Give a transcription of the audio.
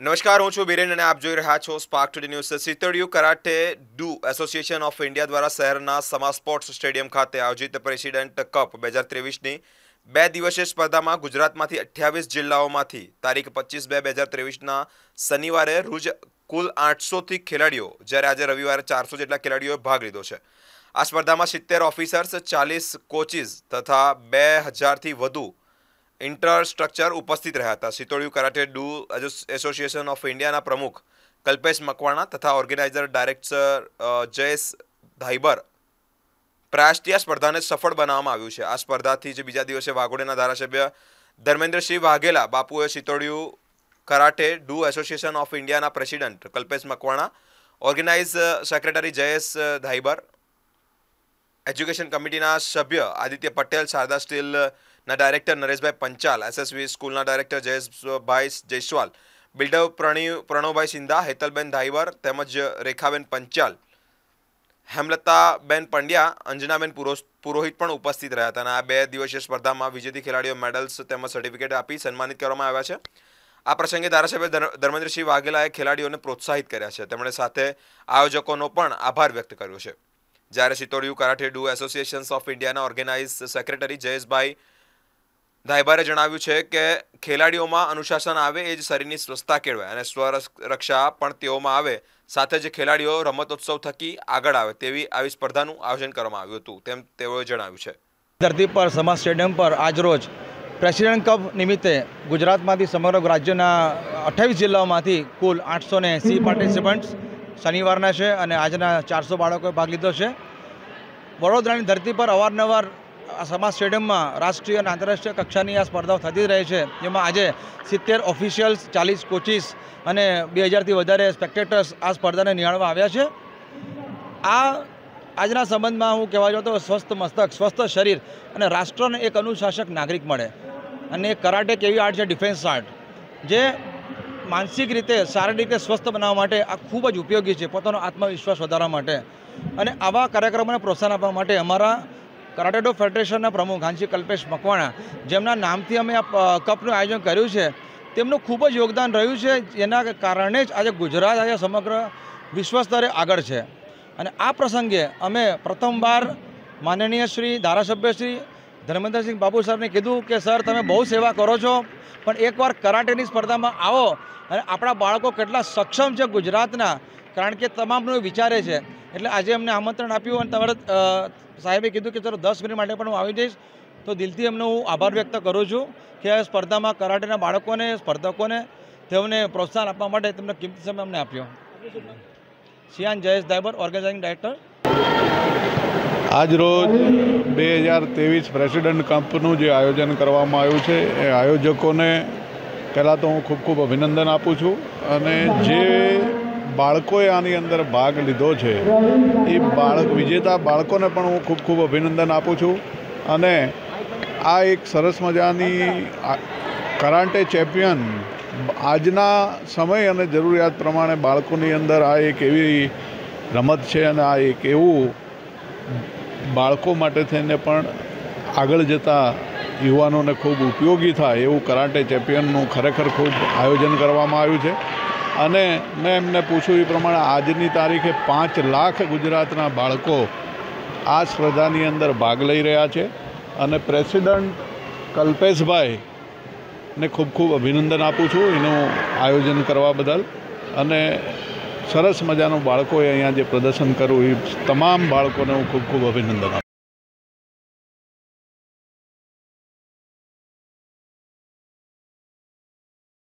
નમસ્કાર, હું છું બિરેન અને આપ જોઈ રહ્યા છો Spark Today News Shitoryu karate do association of India દ્વારા શહેરના સમા સ્પોર્ટ્સ સ્ટેડિયમ ખાતે આયોજિત પ્રેસિડેન્ટ કપ બે હજાર ત્રેવીસની બે દિવસીય સ્પર્ધામાં ગુજરાતમાંથી અઠ્યાવીસ જિલ્લાઓમાંથી તારીખ પચીસ બે બે હજાર ત્રેવીસના શનિવારે રોજ કુલ આઠસોથી ખેલાડીઓ, જ્યારે આજે રવિવારે ચારસો જેટલા ખેલાડીઓએ ભાગ લીધો છે. આ સ્પર્ધામાં સિત્તેર ઓફિસર્સ ચાલીસ કોચિસ તથા બે હજારથી વધુ ઇન્ફ્રાસ્ટ્રક્ચર ઉપસ્થિત રહ્યા હતા. Shito Ryu karate do association of ઇન્ડિયાના પ્રમુખ કલ્પેશ મકવાણા તથા ઓર્ગેનાઇઝર ડાયરેક્ટર જયેશ ધાઈબર પ્રાષ્ટ્રીય સ્પર્ધાને સફળ બનાવવામાં આવ્યું છે. આ સ્પર્ધાથી જે બીજા દિવસે વાઘોડીના ધારાસભ્ય ધર્મેન્દ્રસિંહ વાઘેલા, બાપુએ Shito Ryu karate do association of ઇન્ડિયાના president Kalpesh Makwana, organise secretary Jayesh Dhaibar, education કમિટીના સભ્ય આદિત્ય પટેલ, શારદા સ્ટીલના ડાયરેક્ટર નરેશભાઈ પંચાલ એસએસવી સ્કૂલના ડાયરેક્ટર જયેશભાઈ જયસ્વાલ બિલ્ડર પ્રણી પ્રણવભાઈ સિંધા, હેતલબેન ધાઈવર તેમજ રેખાબેન પંચાલ, હેમલતાબેન પંડ્યા, અંજનાબેન પુરોહિત પણ ઉપસ્થિત રહ્યા હતા અને આ બે દિવસીય સ્પર્ધામાં વિજેતી ખેલાડીઓ મેડલ્સ તેમજ સર્ટિફિકેટ આપી સન્માનિત કરવામાં આવ્યા છે. આ પ્રસંગે ધારાસભ્ય ધર- ધર્મેન્દ્રસિંહ વાઘેલાએ ખેલાડીઓને પ્રોત્સાહિત કર્યા છે. તેમણે સાથે આયોજકોનો પણ આભાર વ્યક્ત કર્યો છે. જ્યારે Shitoryu karate do associations of ઇન્ડિયાના ઓર્ગેનાઇઝ સેક્રેટરી જયેશભાઈ ધાઈબારે જણાવ્યું છે કે ખેલાડીઓમાં અનુશાસન આવે એ જ શરીરની સ્વસ્થતા કેળવાય અને સ્વરક્ષા પણ તેઓમાં આવે. સાથે જ ખેલાડીઓ રમતોત્સવ થકી આગળ આવે તેવી આવી સ્પર્ધાનું આયોજન કરવામાં આવ્યું હતું, તેમ તેઓએ જણાવ્યું છે. ધરતી પર, સમાજ સ્ટેડિયમ પર આજરોજ પ્રેસિડેન્ટ કપ નિમિત્તે ગુજરાતમાંથી સમગ્ર રાજ્યના અઠ્ઠાવીસ જિલ્લાઓમાંથી કુલ આઠસો ને એંસી પાર્ટિસિપન્ટ્સ શનિવારના છે અને આજના ચારસો બાળકોએ ભાગ લીધો છે. વડોદરાની ધરતી પર અવારનવાર સમા સ્ટેડિયમમાં રાષ્ટ્રીય અને આંતરરાષ્ટ્રીય કક્ષાની આ સ્પર્ધાઓ થતી જ રહે છે. જેમાં આજે સિત્તેર ઓફિશિયલ્સ ચાલીસ કોચિસ અને બે હજારથી વધારે સ્પેક્ટેટર્સ આ સ્પર્ધાને નિહાળવા આવ્યા છે. આ આજના સંબંધમાં હું કહેવા જાઉં તો સ્વસ્થ મસ્તક, સ્વસ્થ શરીર અને રાષ્ટ્રને એક અનુશાસક નાગરિક મળે. અને કરાટે એક એવી આર્ટ છે ડિફેન્સ આર્ટ જે માનસિક રીતે, શારીરિક રીતે સ્વસ્થ બનાવવા માટે આ ખૂબ જ ઉપયોગી છે, પોતાનો આત્મવિશ્વાસ વધારવા માટે. અને આવા કાર્યક્રમોને પ્રોત્સાહન આપવા માટે અમારા કરાટેડો ફેડરેશનના પ્રમુખ હાંસી કલ્પેશ મકવાણા, જેમના નામથી અમે આ કપનું આયોજન કર્યું છે, તેમનું ખૂબ જ યોગદાન રહ્યું છે, જેના કારણે જ આજે ગુજરાત આજે સમગ્ર વિશ્વ સ્તરે આગળ છે. અને આ પ્રસંગે અમે પ્રથમવાર માનનીય શ્રી ધારાસભ્ય શ્રી ધર્મેન્દ્રસિંહ બાબુ સાહેબને કીધું કે, સર, તમે બહુ સેવા કરો છો, પણ એકવાર કરાટેની સ્પર્ધામાં આવો અને આપણા બાળકો કેટલા સક્ષમ છે ગુજરાતના, કારણ કે તમામનું વિચારે છે. એટલે આજે અમને આમંત્રણ આપ્યું અને તમારે સાહેબે કીધું કે ચલો દસ મિનિટ માટે પણ હું આવી જઈશ. તો દિલથી એમનો હું આભાર વ્યક્ત કરું છું કે આ સ્પર્ધામાં કરાટેના બાળકોને, સ્પર્ધકોને તેઓને પ્રોત્સાહન આપવા માટે તેમને કિંમતી સમય અમને આપ્યો. શિયાન જયેશ દાયબર ઓર્ગેનાઇઝિંગ ડાયરેક્ટર આજ રોજ બે હજાર ત્રેવીસ પ્રેસિડેન્ટ કપનું જે આયોજન કરવામાં આવ્યું છે, એ આયોજકોને પહેલાં તો હું ખૂબ ખૂબ અભિનંદન આપું છું અને જે બાળકોએ આની અંદર ભાગ લીધો છે. એ બાળક વિજેતા બાળકોને પણ હું ખૂબ ખૂબ અભિનંદન આપું છું. અને આ એક સરસ મજાની કરાટે ચેમ્પિયન આજના સમય અને જરૂરિયાત પ્રમાણે બાળકોની અંદર આ એક એવી રમત છે અને આ એક એવું બાળકો માટે થઈને પણ આગળ જતા યુવાનોને ખૂબ ઉપયોગી થાય એવું કરાટે ચેમ્પિયનનું ખરેખર ખૂબ આયોજન કરવામાં આવ્યું છે. અને મેં એમને પૂછ્યું એ પ્રમાણે આજની તારીખે પાંચ લાખ ગુજરાતના બાળકો આ સ્પર્ધાની અંદર ભાગ લઈ રહ્યા છે અને પ્રેસિડન્ટ કલ્પેશભાઈ ને ખૂબ ખૂબ અભિનંદન આપું છું એનું આયોજન કરવા બદલ. અને સરસ મજાનું બાળકોએ અહીંયા જે પ્રદર્શન કર્યું એ તમામ બાળકોને હું ખૂબ ખૂબ અભિનંદન આપું